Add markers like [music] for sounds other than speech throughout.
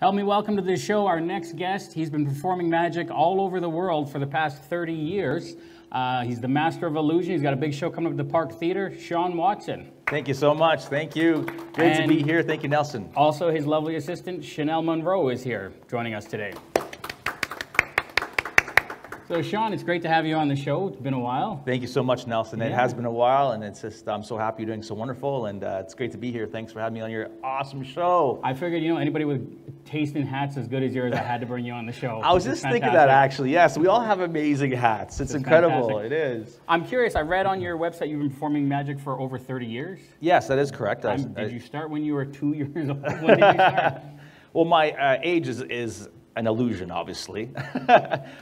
Help me welcome to the show our next guest. He's been performing magic all over the world for the past 30 years. Uh, he's the master of illusion. He's got a big show coming up at the Park Theater. Sean Watson. Thank you so much. Thank you. Great And- to be here. Thank you, Nelson. Also, his lovely assistant, Chanel Monroe, is here joining us today. So, Sean, it's great to have you on the show. It's been a while. Thank you so much, Nelson. It has been a while, and it's just I'm so happy you're doing so wonderful, and uh, it's great to be here. Thanks for having me on your awesome show. I figured, you know, anybody with taste in hats as good as yours, I had to bring you on the show. I was just thinking that actually. Yes, we all have amazing hats. It's is incredible. fantastic. It is. I'm curious. I read on your website you've been performing magic for over 30 years. Yes, that is correct. I- I- did you start when you were two [laughs] years old? When did you start? [laughs] Well, my uh, age is, is an illusion, obviously. [laughs]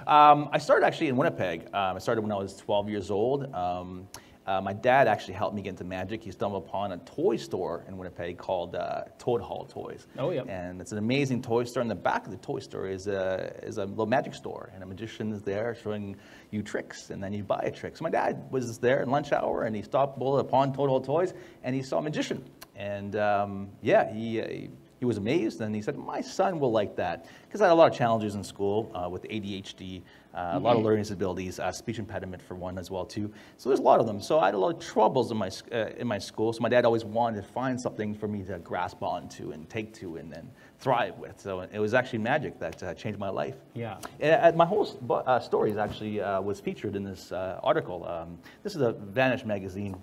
um, I started actually in Winnipeg. Um, I started when I was 12 years old. Um, uh, my dad actually helped me get into magic. He stumbled upon a toy store in Winnipeg called uh, Toad Hall Toys. Oh, yeah. And it's an amazing toy store. In the back of the toy store is a, is a little magic store, and a magician is there showing you tricks, and then you buy a trick. So my dad was there in lunch hour, and he stopped upon Toad Hall Toys, and he saw a magician. And um, yeah, he, uh, he he was amazed and he said, My son will like that. Because I had a lot of challenges in school uh, with ADHD, uh, a lot of learning disabilities, uh, speech impediment for one as well too. So there's a lot of them. So I had a lot of troubles in my, uh, in my school. So my dad always wanted to find something for me to grasp onto and take to and then thrive with. So it was actually magic that uh, changed my life. Yeah. Uh, my whole uh, story is actually uh, was featured in this uh, article. Um, this is a Vanish magazine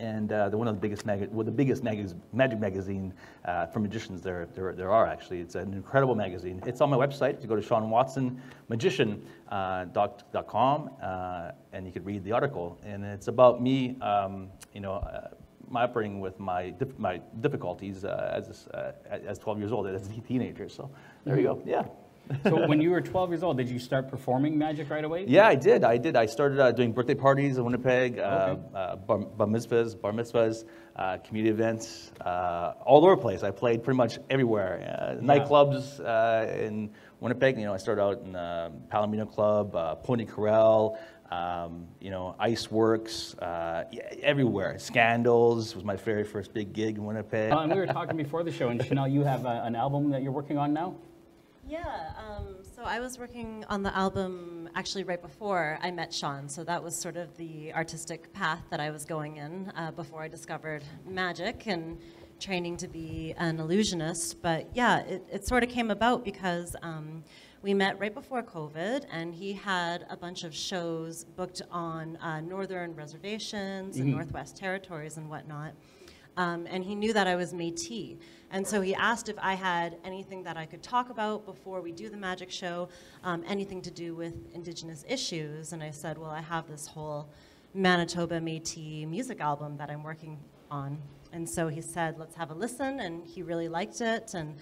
and uh, they're one of the biggest mag- well, the biggest mag- magic magazine uh, for magicians there, there there are actually. It's an incredible magazine. It's on my website. If you go to SeanWatsonMagician.com uh, and you could read the article. And it's about me, um, you know. Uh, my upbringing with my dif- my difficulties uh, as uh, as 12 years old as a teenager. So there you go. Yeah. So, when you were 12 years old, did you start performing magic right away? Yeah, I did. I did. I started uh, doing birthday parties in Winnipeg, uh, Okay. uh, bar, bar mitzvahs, bar mitzvahs, uh, community events, uh, all over the place. I played pretty much everywhere. Uh, Nightclubs uh, in Winnipeg. You know, I started out in uh, Palomino Club, uh, Pony Corral. Um, you know, Ice Works, uh, everywhere. Scandals was my very first big gig in Winnipeg. Uh, and we were talking before the show, and Chanel, you have uh, an album that you're working on now? Yeah, um, so I was working on the album actually right before I met Sean. So that was sort of the artistic path that I was going in uh, before I discovered magic and training to be an illusionist. But yeah, it, it sort of came about because um, we met right before COVID, and he had a bunch of shows booked on uh, northern reservations and Northwest territories and whatnot. Um, and he knew that I was Métis. And so he asked if I had anything that I could talk about before we do the magic show, um, anything to do with Indigenous issues. And I said, well, I have this whole Manitoba Métis music album that I'm working on. And so he said, let's have a listen. And he really liked it. And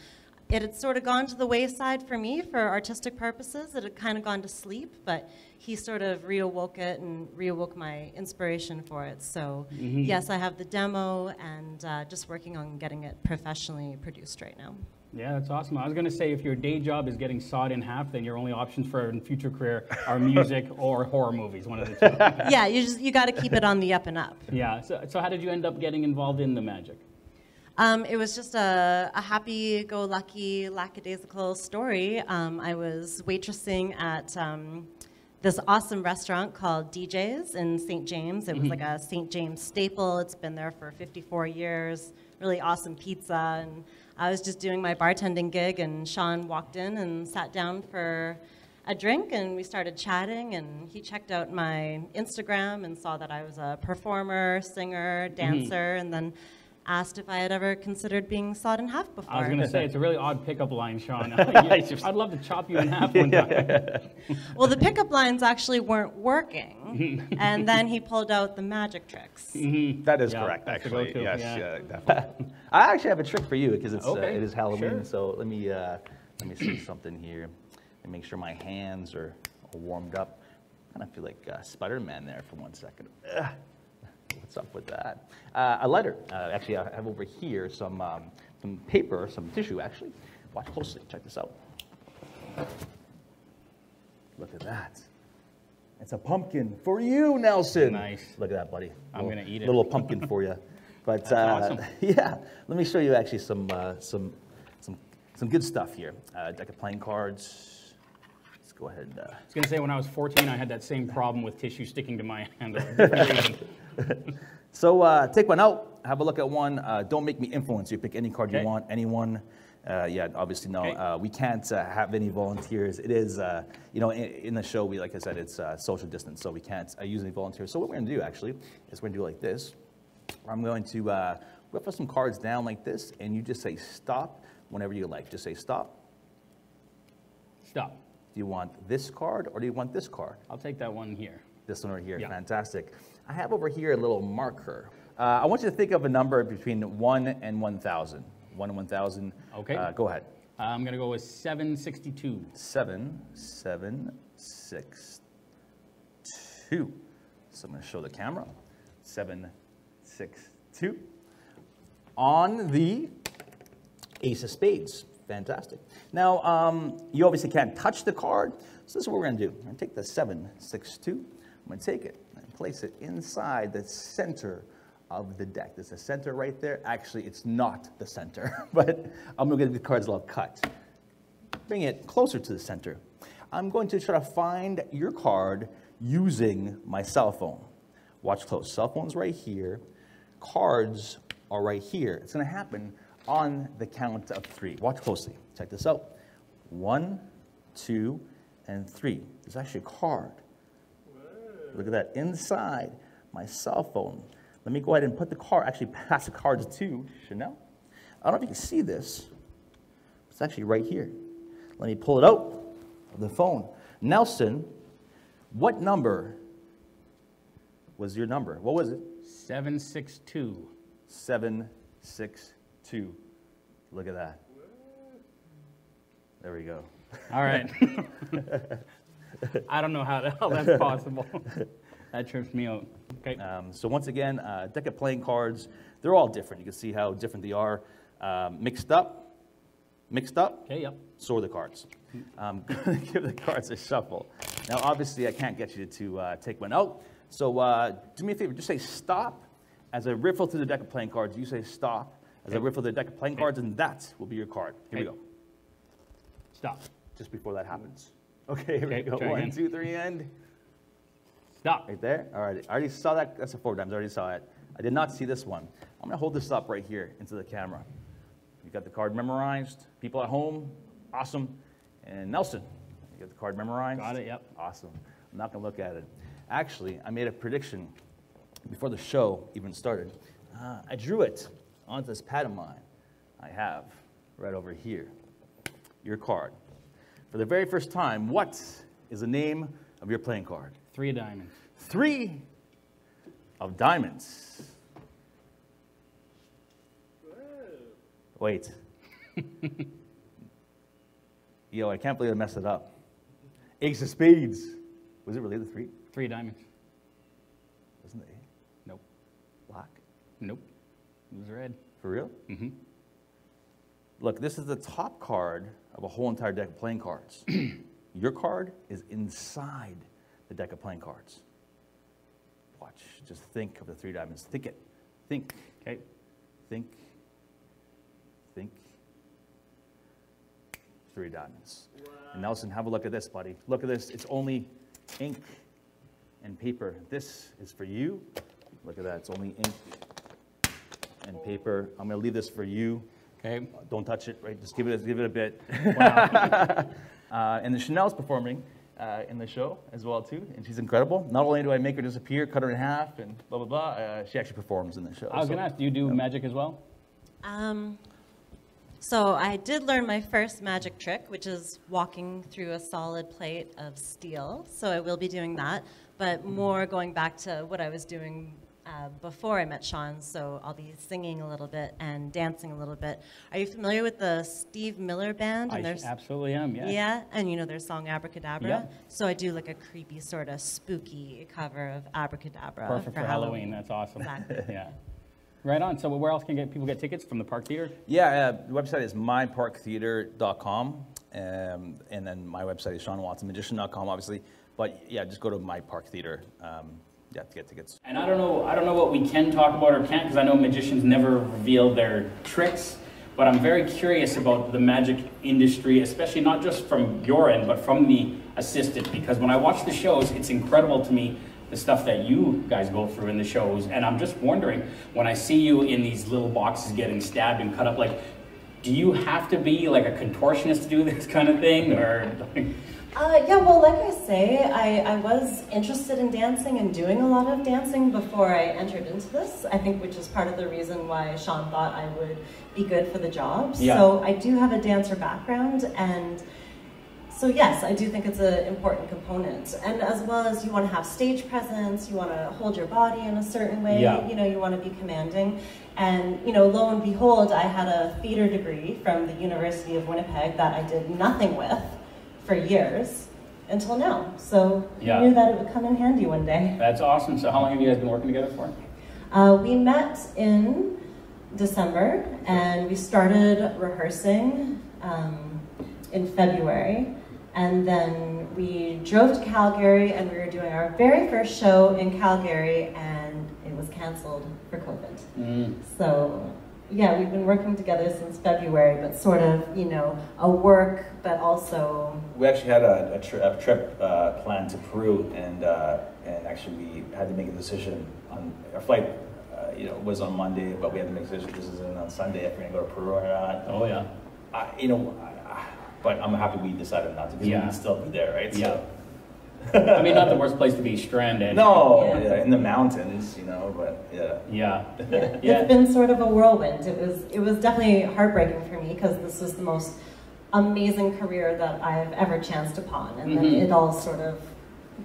it had sort of gone to the wayside for me for artistic purposes. It had kind of gone to sleep, but he sort of reawoke it and reawoke my inspiration for it. So, yes, I have the demo and uh, just working on getting it professionally produced right now. Yeah, that's awesome. I was going to say, if your day job is getting sawed in half, then your only options for a future career are music [laughs] or horror movies, one of the two. [laughs] yeah, you just you got to keep it on the up and up. yeah. So, so how did you end up getting involved in the magic? Um, it was just a, a happy-go-lucky, lackadaisical story. Um, I was waitressing at um, this awesome restaurant called DJ's in St. James. It was like a St. James staple. It's been there for 54 years. Really awesome pizza. And I was just doing my bartending gig, and Sean walked in and sat down for a drink, and we started chatting. And he checked out my Instagram and saw that I was a performer, singer, dancer, and then asked if I had ever considered being sawed in half before. I was going to say, it's a really odd pickup line, Sean. [laughs] I'd love to chop you in half one time. [laughs] Well, the pickup lines actually weren't working, [laughs] and then he pulled out the magic tricks. That is Yeah, correct, actually. Yes, yeah. yeah, definitely. I actually have a trick for you because it's uh, it is Halloween. sure. So let me uh, let me see something here and make sure my hands are warmed up. kind of feel like uh, Spider-Man there for one second. Ugh. What's up with that? Uh, a letter. Uh, actually, I have over here some um, some paper, some tissue. Actually, watch closely. Check this out. Look at that. It's a pumpkin for you, Nelson. Nice. Look at that, buddy. I'm gonna eat it. Little pumpkin for you. [laughs] But uh, awesome. [laughs] yeah, let me show you actually some uh, some some some good stuff here. Uh, deck of playing cards. Let's go ahead. Uh, I was going to say, when I was 14, I had that same problem with tissue sticking to my hand. [laughs] for a different reason. so uh, take one out. Have a look at one. Uh, don't make me influence you. Pick any card Okay. you want. Anyone. Uh, yeah, obviously no. Okay. Uh, we can't uh, have any volunteers. It is, uh, you know, in, in the show, we like I said, it's uh, social distance, so we can't uh, use any volunteers. So what we're going to do actually is we're going to do like this. I'm going to uh, whip some cards down like this, and you just say stop whenever you like. Just say stop. Stop. Do you want this card or do you want this card? I'll take that one here. This one right here, Yeah. fantastic. I have over here a little marker. Uh, I want you to think of a number between 1 and 1,000. 1 and 1,000. Okay. Uh, go ahead. I'm going to go with 762. 7, 7, 6, 2. So I'm going to show the camera. 7, 6, 2. On the Ace of Spades. Fantastic. Now, um, you obviously can't touch the card, so this is what we're going to do. I'm going to take the 7, 6, 2. I'm going to take it place it inside the center of the deck. There's a center right there. Actually, it's not the center, [laughs] but I'm to get the cards a little cut bring it closer to the center. I'm going to try to find your card using my cell phone. Watch close. Cell phone's right here. Cards are right here. It's going to happen on the count of three. Watch closely. Check this out. One, two, and three. There's actually a card. Look at that. Inside my cell phone. Let me go ahead and put the card, actually pass the cards to Chanel. I don't know if you can see this. It's actually right here. Let me pull it out of the phone. Nelson, what number was your number? What was it? 762. 762. Look at that. There we go. All right. [laughs] [laughs] I don't know how, the hell that's possible. [laughs] that trips me out. Okay. Um, so once again, uh, deck of playing cards, they're all different. You can see how different they are. Um, mixed up, mixed up, Okay, yep. so are the cards. Going [laughs] to give the cards a shuffle. Now, obviously, I can't get you to uh, take one out. So uh, do me a favor, just say stop. As I riffle through the deck of playing cards, you say stop. As I riffle through the deck of playing Okay. cards, and that will be your card. Here we go. Stop. Just before that happens. Okay, here Okay, we go. One, again. two, three, and Stop. right there. All right, I already saw that. That's a four times. I already saw it. I did not see this one. I'm going to hold this up right here into the camera. You got the card memorized. People at home, awesome. And Nelson, you got the card memorized. Got it, yep. Awesome. I'm not going to look at it. Actually, I made a prediction before the show even started. Uh, I drew it onto this pad of mine. I have right over here your card. For the very first time, what is the name of your playing card? Three of diamonds. Three of diamonds. Wait. [laughs] Yo, I can't believe I messed it up. Ace of spades. Was it really the three? Three of diamonds. Wasn't it Nope. black? Nope. It was red. For real? Mm-hmm. Look, this is the top card of a whole entire deck of playing cards. [clears throat] Your card is inside the deck of playing cards. Watch. Just think of the three diamonds. Think it. Think. Okay. Think. Think. Three diamonds. And Nelson, have a look at this, buddy. Look at this. It's only ink and paper. This is for you. Look at that. It's only ink and paper. I'm going to leave this for you. Okay. Don't touch it, right? Just give it, give it a bit. [laughs] Wow. Uh, and then Chanel's performing uh, in the show as well too, and she's incredible. Not only do I make her disappear, cut her in half, and blah blah blah, uh, she actually performs in the show. I was So- going to ask, do you do magic as well? Um, so I did learn my first magic trick, which is walking through a solid plate of steel. So I will be doing that, but more going back to what I was doing uh, before I met Sean. So I'll be singing a little bit and dancing a little bit. Are you familiar with the Steve Miller Band? I And there's- absolutely am, yeah. yeah, and you know their song Abracadabra. Yeah. So I do like a creepy, sort of spooky cover of Abracadabra Perfect for, Halloween. That's awesome. Exactly. [laughs] yeah. Right on. So where else can get people get tickets from the Park Theater? Yeah, uh, the website is myparktheater.com, um, and then my website is seanwatsonmagician.com, obviously. But yeah, just go to My Park Theater, um, yeah, to get tickets. And I don't know, I don't know what we can talk about or can't, because I know magicians never reveal their tricks. but I'm very curious about the magic industry, especially not just from your end, but from the assistant. Because when I watch the shows, it's incredible to me the stuff that you guys go through in the shows. And I'm just wondering, when I see you in these little boxes getting stabbed and cut up, like, do you have to be like a contortionist to do [laughs] this kind of thing, or? Uh, yeah, well, like I say, I, I was interested in dancing and doing a lot of dancing before I entered into this. I think which is part of the reason why Sean thought I would be good for the job. Yeah. So I do have a dancer background and so yes, I do think it's an important component. And as well as you want to have stage presence, you want to hold your body in a certain way, Yeah. you know, you want to be commanding. And, you know, lo and behold, I had a theater degree from the University of Winnipeg that I did nothing with for years until now. So Yeah. Knew that it would come in handy one day. [laughs] That's awesome. So how long have you guys been working together for? Uh, we met in December and we started rehearsing um, in February. And then we drove to Calgary and we were doing our very first show in Calgary and it was canceled for COVID. Mm. So, yeah, we've been working together since February, but sort of, you know, a work, but also. We actually had a, a, tri- a trip uh, planned to Peru, and uh, and actually we had to make a decision on our flight. Uh, you know, was on Monday, but we had to make a decision decision on Sunday if we're gonna go to Peru or not. Oh yeah. I, you know, I, I- but I'm happy we decided not to because Yeah. we can still be there, right? Yeah. I mean, not the worst place to be stranded. No, Yeah. yeah, in the mountains, you know, but yeah. Yeah. Yeah, Yeah. It's been sort of a whirlwind. It was it was definitely heartbreaking for me because this was the most amazing career that I've ever chanced upon, and Mhm. then it all sort of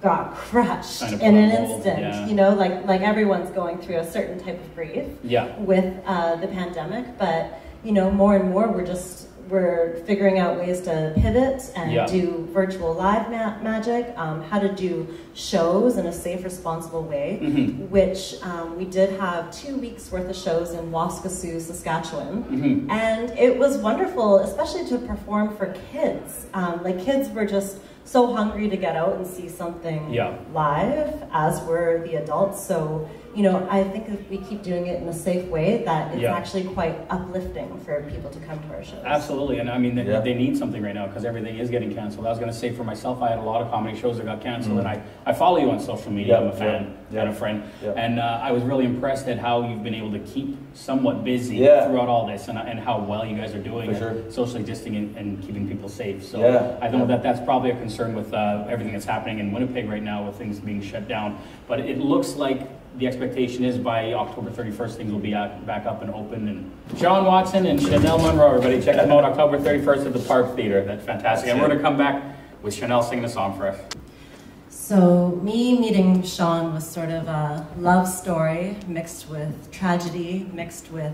got [laughs] crushed Kind of in an on instant. yeah. You know, like like everyone's going through a certain type of grief Yeah. with uh, the pandemic, but you know, more and more we're just we're figuring out ways to pivot and Yeah. do virtual live ma- magic, um, how to do shows in a safe, responsible way. Mhm. Which um, we did have two weeks worth of shows in Waskesiu, Saskatchewan, Mhm. and it was wonderful, especially to perform for kids. Um, like kids were just so hungry to get out and see something Yeah. live, as were the adults. So you know, I think if we keep doing it in a safe way, that it's Yeah. actually quite uplifting for people to come to our shows. Absolutely, and I mean, they, Yeah. they need something right now because everything is getting canceled. I was going to say for myself, I had a lot of comedy shows that got canceled, and I, I follow you on social media. Yeah, I'm a fan yeah, and a friend, Yeah. and uh, I was really impressed at how you've been able to keep somewhat busy Yeah. throughout all this, and, and how well you guys are doing For sure. socially distancing and, and keeping people safe. So Yeah. I know that that's probably a concern with uh, everything that's happening in Winnipeg right now with things being shut down. But it looks like the expectation is by October 31st, things will be out, back up and open. And Sean Watson and Chanel Monroe, everybody, check them out October 31st at the Park Theater. That's fantastic. and we're going to come back with Chanel singing a song for us. So me meeting Sean was sort of a love story mixed with tragedy, mixed with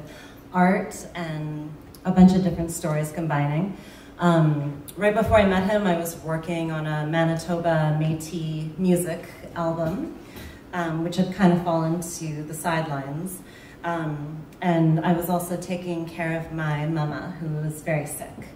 art, and a bunch of different stories combining. Um, right before I met him, I was working on a Manitoba Métis music album, um, which had kind of fallen to the sidelines. Um, and I was also taking care of my mama, who was very sick.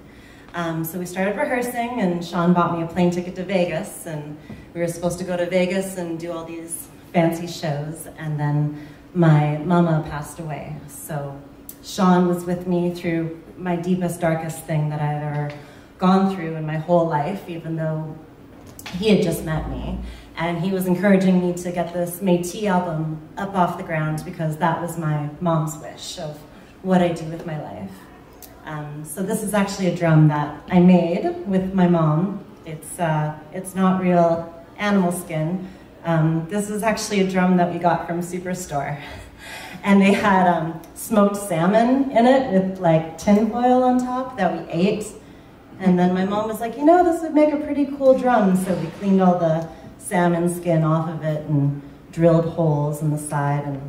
Um, so we started rehearsing, and Sean bought me a plane ticket to Vegas, and we were supposed to go to Vegas and do all these fancy shows, and then my mama passed away. So Sean was with me through my deepest, darkest thing that I've ever gone through in my whole life, even though he had just met me. And he was encouraging me to get this Métis album up off the ground because that was my mom's wish of what I do with my life. Um, so this is actually a drum that I made with my mom. It's, uh, it's not real animal skin. Um, this is actually a drum that we got from Superstore. [laughs] And they had um, smoked salmon in it with like tin foil on top that we ate. And then my mom was like, you know, this would make a pretty cool drum. So we cleaned all the salmon skin off of it and drilled holes in the side and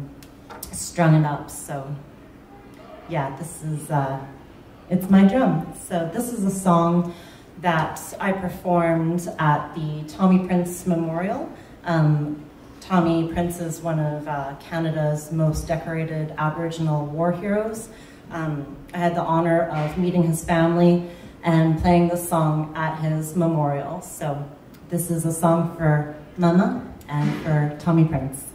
strung it up. So yeah, this is, uh, it's my drum. So this is a song that I performed at the Tommy Prince Memorial. Um, Tommy Prince is one of uh, Canada's most decorated Aboriginal war heroes. Um, I had the honor of meeting his family and playing the song at his memorial. So this is a song for Mama and for Tommy Prince.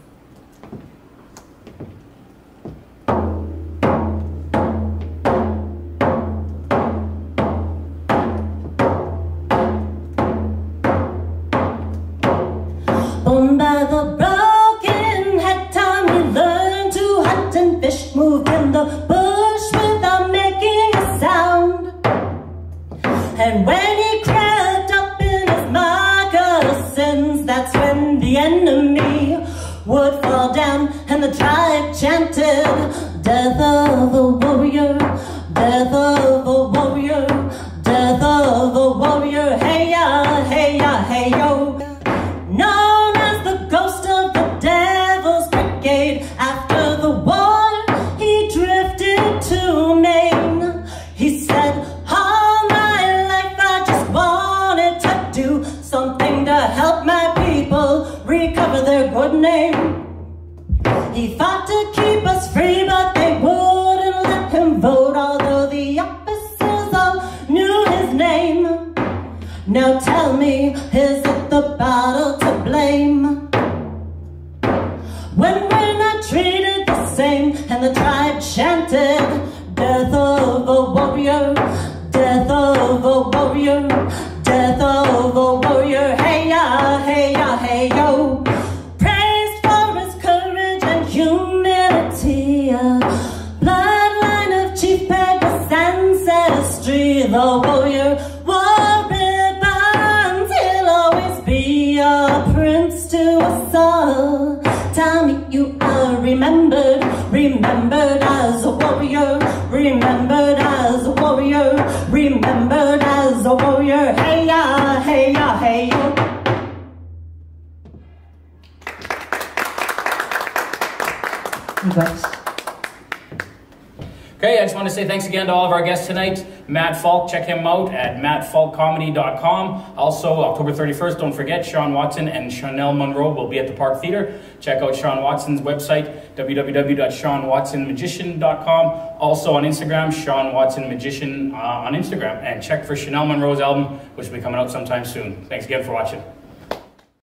you. you, guys. Okay, I just want to say thanks again to all of our guests tonight. Matt Falk, check him out at mattfalkcomedy.com. Also, October 31st, don't forget, Sean Watson and Chanel Monroe will be at the Park Theater. Check out Sean Watson's website, www.seanwatsonmagician.com. Also on Instagram, Sean Watson Magician uh, on Instagram. And check for Chanel Monroe's album, which will be coming out sometime soon. Thanks again for watching.